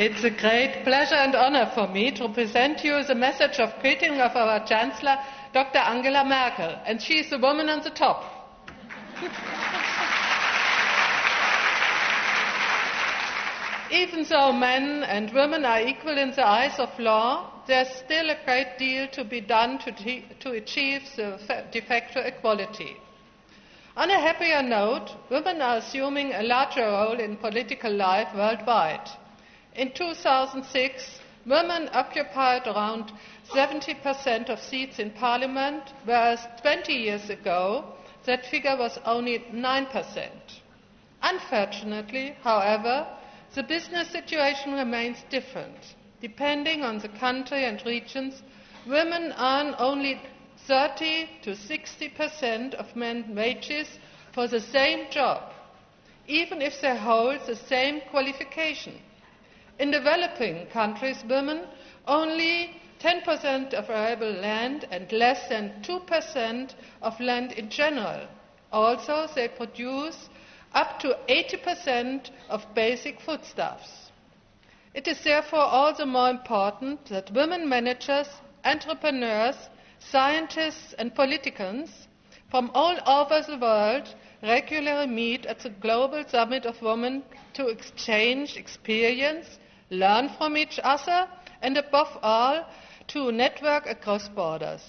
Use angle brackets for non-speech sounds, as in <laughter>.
It's a great pleasure and honor for me to present you the message of greeting of our Chancellor, Dr. Angela Merkel, and she is the woman on the top. <laughs> Even though men and women are equal in the eyes of law, there is still a great deal to be done to, to achieve the de facto equality. On a happier note, women are assuming a larger role in political life worldwide. In 2006, women occupied around 70% of seats in parliament, whereas 20 years ago that figure was only 9%. Unfortunately, however, the business situation remains different. Depending on the country and regions, women earn only 30 to 60 percent of men's wages for the same job, even if they hold the same qualification. In developing countries, women only 10 percent of arable land and less than 2 percent of land in general. Also, they produce up to 80% of basic foodstuffs. It is therefore all the more important that women managers, entrepreneurs, scientists and politicians from all over the world regularly meet at the Global Summit of Women to exchange experience, learn from each other and above all to network across borders.